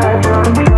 Bye.